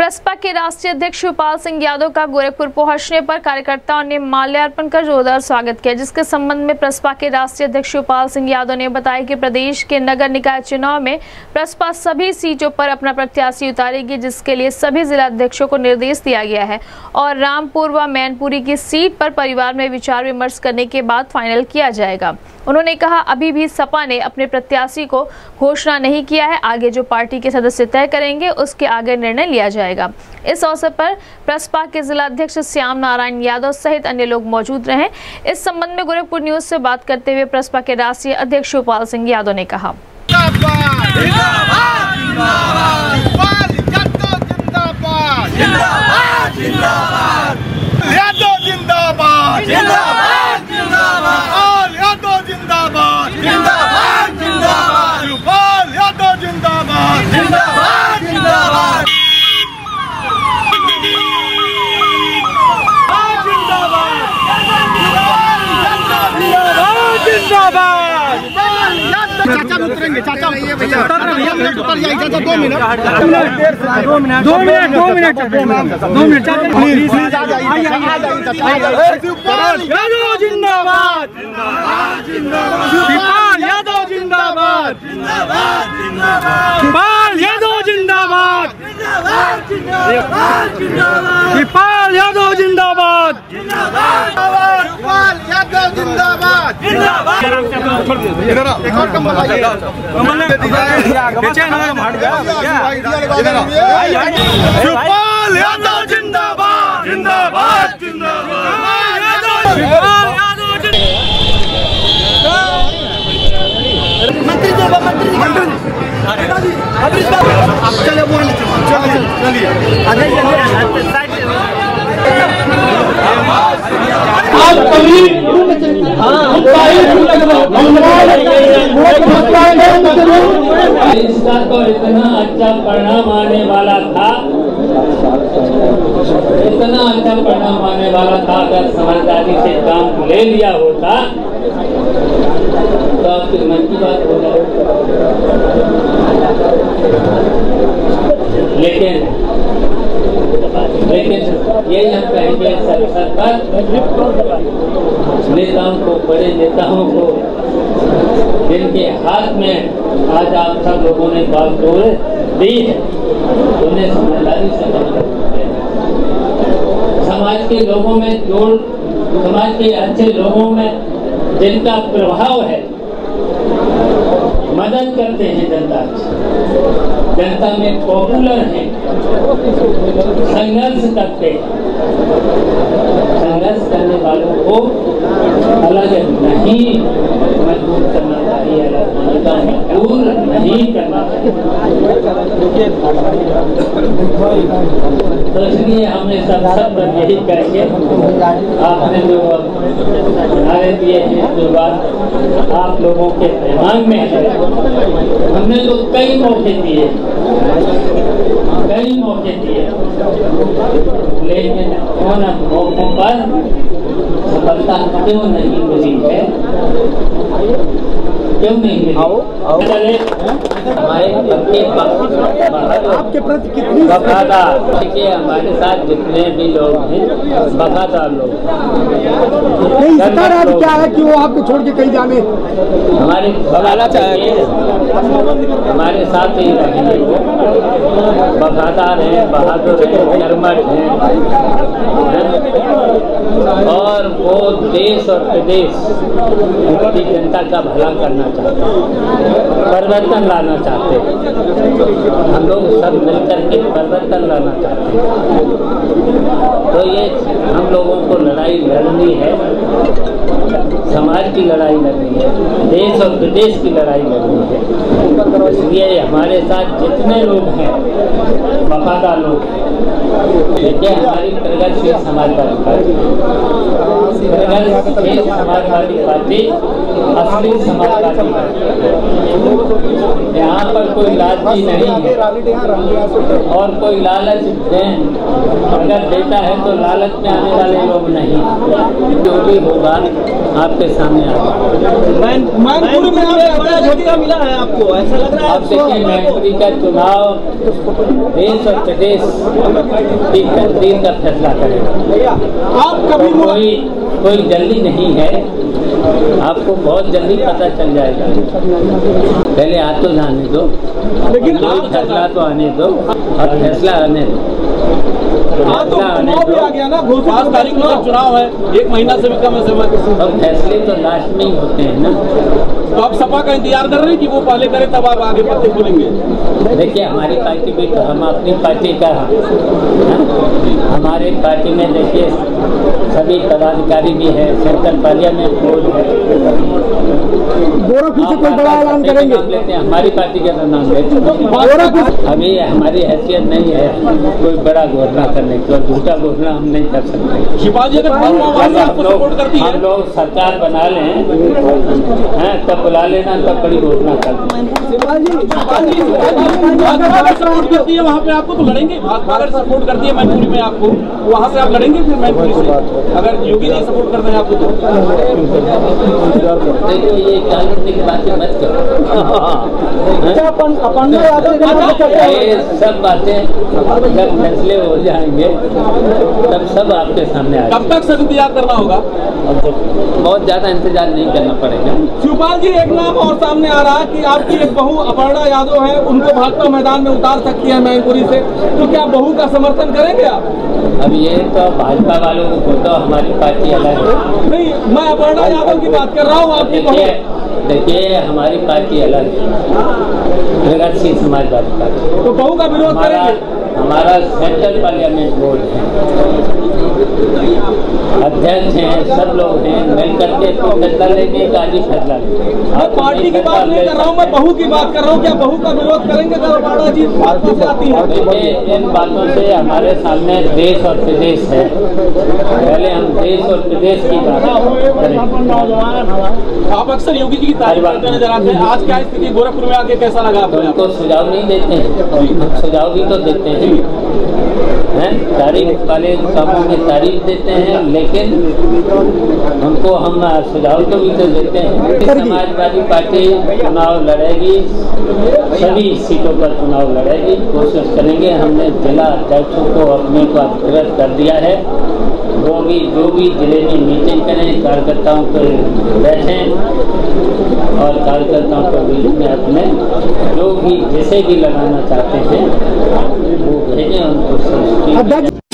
प्रसपा के राष्ट्रीय अध्यक्ष शिवपाल सिंह यादव का गोरखपुर पहुँचने पर कार्यकर्ताओं ने माल्यार्पण कर जोरदार स्वागत किया, जिसके संबंध में प्रसपा के राष्ट्रीय अध्यक्ष शिवपाल सिंह यादव ने बताया कि प्रदेश के नगर निकाय चुनाव में प्रसपा सभी सीटों पर अपना प्रत्याशी उतारेगी, जिसके लिए सभी जिला अध्यक्षों को निर्देश दिया गया है और रामपुर व मैनपुरी की सीट पर परिवार में विचार विमर्श करने के बाद फाइनल किया जाएगा। उन्होंने कहा, अभी भी सपा ने अपने प्रत्याशी को घोषणा नहीं किया है, आगे जो पार्टी के सदस्य तय करेंगे, उसके आगे निर्णय लिया जाएगा। इस अवसर पर प्रसपा के जिला अध्यक्ष श्याम नारायण यादव सहित अन्य लोग मौजूद रहे। इस संबंध में गोरखपुर न्यूज़ से बात करते हुए प्रसपा के राष्ट्रीय अध्यक्ष शिवपाल सिंह यादव ने कहा यादव जिंदाबाद जिंदाबाद जिंदाबाद यादव जिंदाबाद जिंदाबाद जिंदाबाद शिवपाल यादव जिंदाबाद जिंदाबाद जिंदाबाद चाचा उतरेंगे चाचा भैया दो मिनट दो मिनट दो मिनट दो मिनट यादव जिंदाबाद। यादव जिंदाबाद। शिवपाल यादव जिंदाबाद। शिवपाल यादव जिंदाबाद शिवपाल यादव जिंदाबाद जिंदाबाद जिंदाबाद जिंदाबाद शिवपाल यादव चले वो चलिए इसका तो इतना अच्छा परिणाम आने वाला था इतना अच्छा परिणाम आने वाला था अगर समझदारी से काम ले लिया होता तो आपकी मन की बात हो जाए लेकिन लेकिन यही हम कहेंगे पर नेताओं को, बड़े नेताओं को, जिनके हाथ में आज आप सब लोगों ने बात तोड़ दी है, उन्हें समझदारी से। समाज के लोगों में जोड़, समाज के अच्छे लोगों में जिनका प्रभाव है मदद करते हैं जनता। जनता में पॉपुलर है संघर्ष करते हैं संघर्ष करने वालों को अलग नहीं मजबूर करना चाहिए मजबूर नहीं करना तो इसलिए हमने सब सब पर यही करेंगे। आपने जो नारे दिए हैं, जो बात आप लोगों के दिमाग में है, हमने तो कई मौके दिए। कई मौके दिए। लेकिन उन मौकों पर सफलता क्यों नहीं मिली है क्यों नहीं मिली चले हमारे आपके प्रति कितनी वफादार देखिए हमारे साथ जितने भी लोग हैं वफादार लोग। नहीं राज क्या है कि वो आपको छोड़ के कहीं जाने? हमारे बनाना चाहिए हमारे साथ ही रहेंगे वो। वफादार हैं बहादुर हैं कर्मठ हैं? और वो देश और प्रदेश की जनता का भला करना चाहते परिवर्तन लाना चाहते हैं। हम लोग सब मिलकर के परिवर्तन लाना चाहते हैं। तो ये हम लोगों को लड़ाई लड़नी है, समाज की लड़ाई लड़नी है, देश और प्रदेश की लड़ाई लड़नी है। इसलिए हमारे साथ जितने लोग हैं वफादार लोग देखिए हमारी प्रगतिशील समाजवादी पार्टी. प्रगतिशील समाजवादी पार्टी असली समाजवादी यहाँ पर कोई लालची नहीं है। और कोई लालच दे अगर देता है तो लालच में आने वाले लोग नहीं जो भी होगा आपके सामने आएगा आप मिला है आपको ऐसा लग रहा है अब देखिए मैनपुरी का चुनाव देश और प्रदेश की तकदीर का फैसला करेगा। आप कभी कोई कोई जल्दी नहीं है। आपको बहुत जल्दी पता चल जाएगा। पहले आ तो जाने दो लेकिन फैसला तो आने दो और फैसला आने दो। हाँ तो आने पाँच तारीख को चुनाव है एक महीना से भी कम है समय। और फैसले तो लास्ट में ही होते हैं ना। तो आप सपा का इंतज़ार कर रहे हैं कि वो पहले करे तब आप आगे बढ़ते बोलेंगे? देखिए हमारी पार्टी भी तो हम अपनी पार्टी का हाँ? हमारे पार्टी में देखिए सभी पदाधिकारी भी है सेंट्रल पार्लियामेंट बोर्ड है। गोरखपुर से कोई बड़ा ऐलान करेंगे? लेते हैं हमारी पार्टी का तो नाम लेते हैं। अभी हमारी हैसियत नहीं है कोई बड़ा घोषणा करने की और दूसरा घोषणा हम नहीं कर सकते। शिवपाल जी अगर भाजपा वाली जब आपको हम सपोर्ट करती लोग है लोग सरकार बना लें हैं तब बुला लेना तब बड़ी घोषणा कर सपोर्ट करती है वहाँ पे आपको तो लड़ेंगे। सपोर्ट करती है मैनपुरी में आपको वहाँ से आप लड़ेंगे फिर मैनपुरी से? अगर योगी नहीं सपोर्ट करते हैं आपको तो। ये बातें मत करो। ये सब बातें जब फैसले हो जाएँगे तब सब आपके सामने आ कब तक सब इंतज़ार करना होगा? बहुत ज़्यादा इंतज़ार नहीं करना पड़ेगा। शिवपाल जी एक नाम और सामने आ रहा है कि आपकी एक बहू अपर्णा यादव है उनको भाजपा मैदान में उतार सकती है मैनपुरी से। तो क्या बहू का समर्थन करेंगे आप? अब ये तो भाजपा वालों को तो हमारी पार्टी अलग है। नहीं मैं अपर्णा यादव की बात कर रहा हूँ आपकी देखिए हमारी पार्टी अलग है। प्रगतिशील समाजवादी पार्टी। तो बहू का विरोध करेंगे। हमारा सेंट्रल पार्लियामेंट बोर्ड है। अध्यक्ष हैं सब लोग हैं मिल करके तो फैसला लेंगे ही फैसला लेंगे। पार्टी की बात नहीं कर रहा हूँ मैं बहू की बात कर रहा हूँ क्या बहू का विरोध करेंगे? अगर जी भाजपा से आती है। देखिए इन बातों से हमारे सामने देश और प्रदेश है। पहले हम देश और प्रदेश की बात करें आप अक्सर योगी जी की हैं आज क्या स्थिति गोरखपुर में आके कैसा लगा आपको? सुझाव नहीं देते हैं। सुझाव भी तो देते हैं। हैं? तारीफ़ वाले कामों की तारीफ़ देते हैं लेकिन हमको हम सुझाव तो भी तो देते हैं। समाजवादी पार्टी चुनाव लड़ेगी सभी सीटों पर चुनाव लड़ेगी कोशिश करेंगे। हमने जिला अध्यक्षों को अपने को अवगत कर दिया है। वो भी, जो भी ज़िले में मीटिंग करें, कार्यकर्ताओं पर बैठें और कार्यकर्ताओं को बीच में अपने जो भी, जैसे भी लगाना चाहते हैं, वो भेजें उनको।